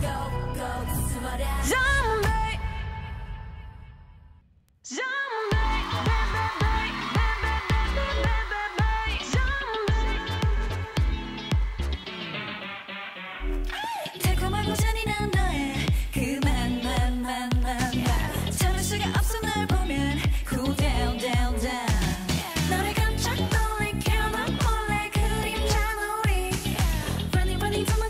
Go, go,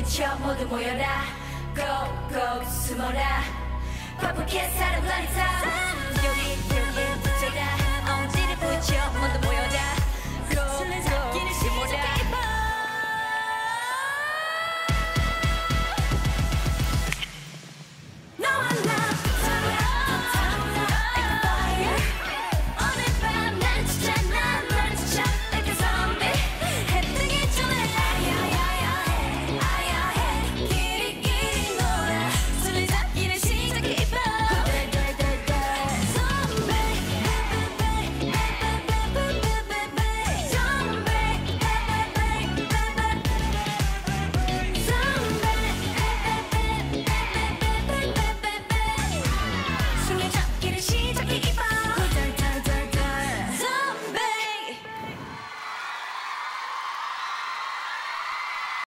외쳐 모두 모여라. 꼭꼭 숨어라. 바쁘게 사람 다니다 여기 여기.